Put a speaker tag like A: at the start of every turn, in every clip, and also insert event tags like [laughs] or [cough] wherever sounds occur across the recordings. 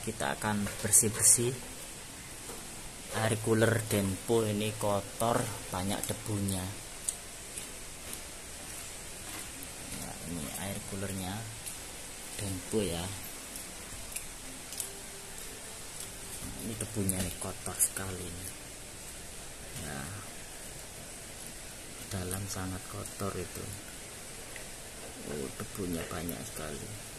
A: kita akan bersih-bersih. Air cooler Denpo ini kotor banyak debunya. Nah, ini air coolernya. Denpo ya. Nah, ini debunya nih kotor sekali nih. nah dalam sangat kotor itu. Oh debunya banyak sekali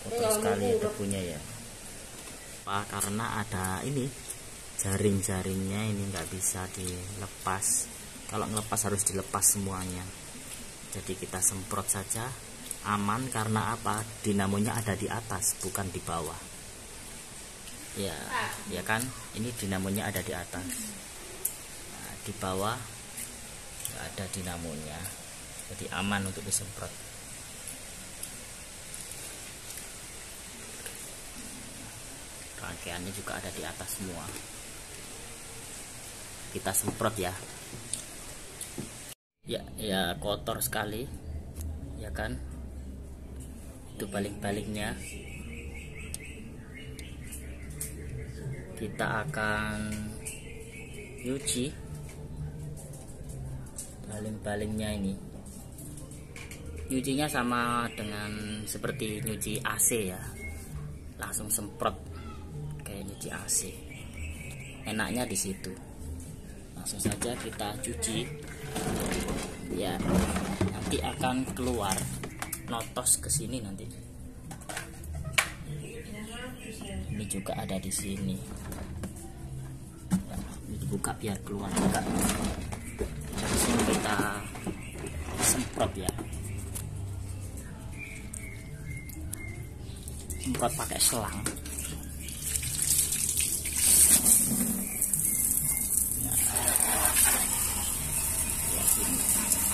A: kotor sekali ya debunya ya. Pak karena ada ini jaring-jaringnya ini nggak bisa dilepas. Kalau ngelepas harus dilepas semuanya. Jadi kita semprot saja aman karena apa? Dinamonya ada di atas bukan di bawah. Ya ya kan? Ini dinamonya ada di atas. Nah, di bawah ada dinamonya. Jadi aman untuk disemprot. Rangkaiannya juga ada di atas semua. Kita semprot ya. Ya ya kotor sekali. Ya kan? Itu balik-baliknya. Kita akan nyuci baling-balingnya ini. Nyucinya sama dengan seperti nyuci AC ya. Langsung semprot kayak nyuci AC enaknya di situ. Langsung saja kita cuci. Ya nanti akan keluar. Notos ke sini nanti. Ini juga ada di sini. Ya, ini dibuka biar keluar juga sini kita semprot ya. Semprot pakai selang. Itu enak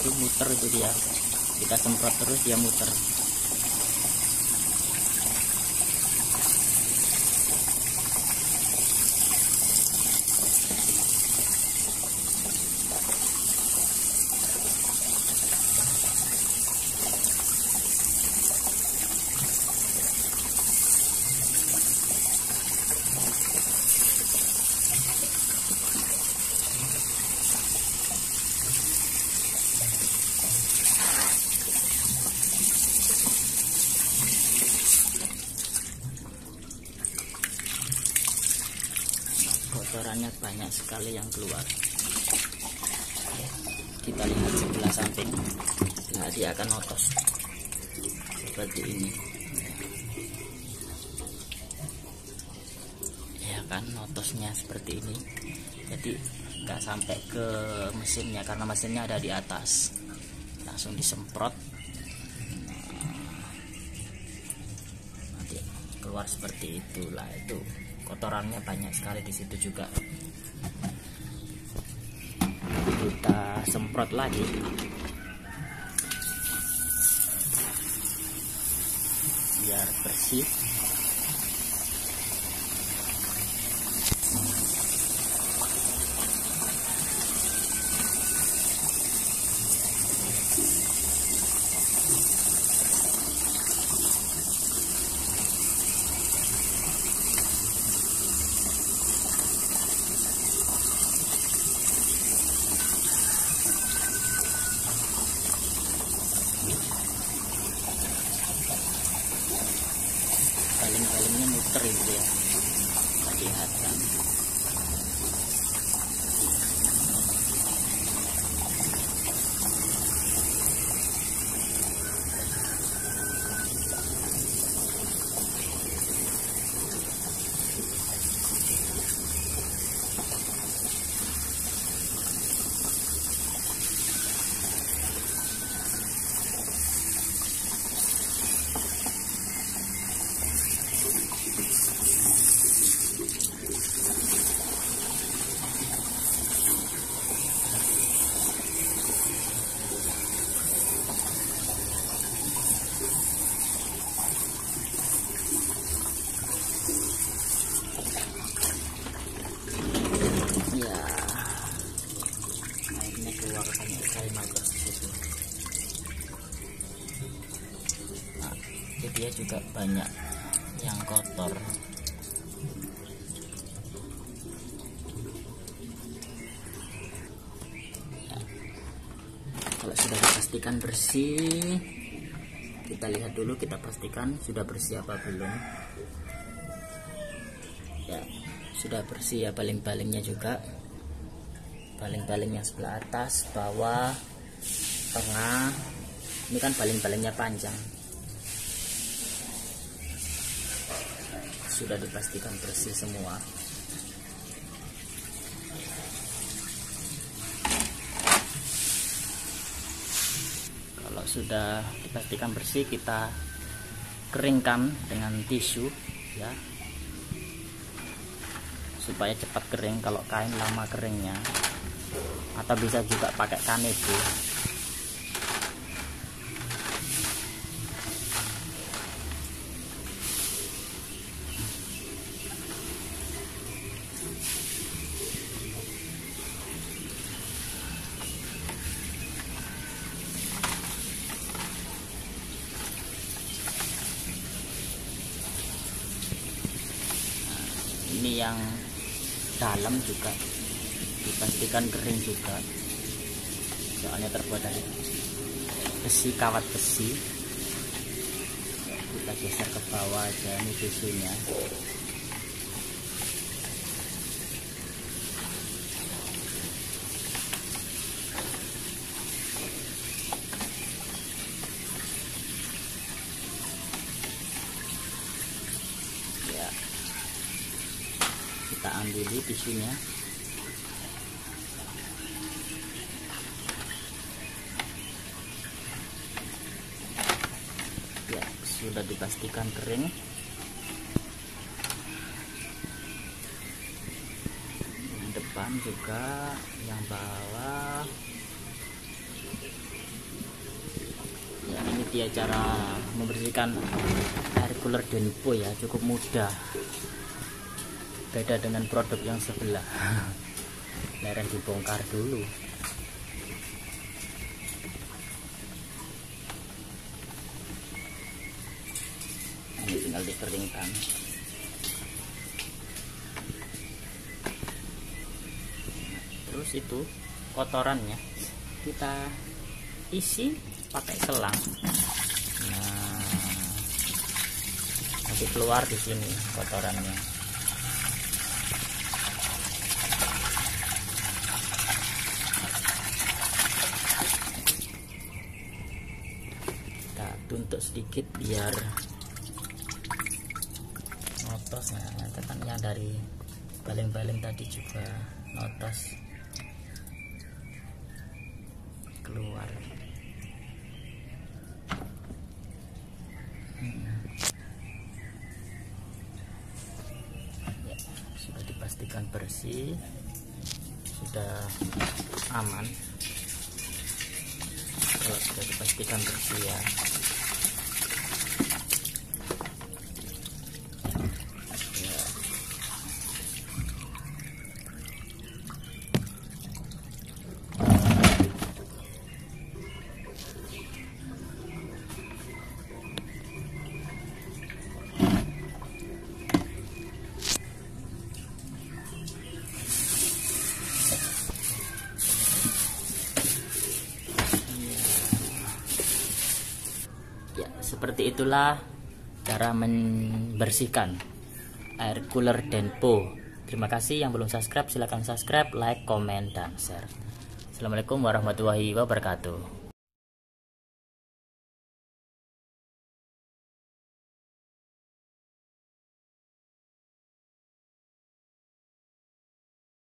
A: itu muter itu dia. Kita semprot terus dia muter kotorannya banyak sekali yang keluar. Kita lihat sebelah samping. Nah dia akan otos. Seperti ini. Ya kan otosnya seperti ini. Jadi nggak sampai ke mesinnya karena mesinnya ada di atas. Langsung disemprot. Nanti keluar seperti itulah itu kotorannya banyak sekali di situ juga. Kita semprot lagi. Biar bersih baling-balingnya muter itu ya kelihatan ya airnya keluar banyak sekali mager di situ nah, itu dia juga banyak yang kotor. Ya. kalau sudah dipastikan bersih kita lihat dulu kita pastikan sudah bersih apa belum. Ya sudah bersih ya baling-balingnya juga. Baling-baling yang sebelah atas bawah tengah. Ini kan baling-balingnya panjang sudah dipastikan bersih semua. Kalau sudah dipastikan bersih kita keringkan dengan tisu ya. Supaya cepat kering kalau kain lama keringnya. Atau bisa juga pakai kanebo ini yang dalam juga. Dipastikan kering juga. Soalnya terbuat dari besi kawat besi. Kita geser ke bawah aja ini tisunya ya ambil tisunya ya sudah dipastikan kering. Yang depan juga yang bawah. Ya ini dia cara membersihkan air cooler Denpo ya cukup mudah beda dengan produk yang sebelah. [laughs] Lereng dibongkar dulu. Ini tinggal dikeringkan. Terus itu kotorannya kita isi pakai selang. Nah nanti keluar di sini kotorannya kita tuntut sedikit biar notos. Nah tekannya dari baling-baling tadi juga notos keluar. Ya, sudah dipastikan bersih sudah aman kalau sudah dipastikan bersih ya ya seperti itulah cara membersihkan air cooler Denpo terima kasih yang belum subscribe silahkan subscribe like comment dan share. Assalamualaikum warahmatullahi wabarakatuh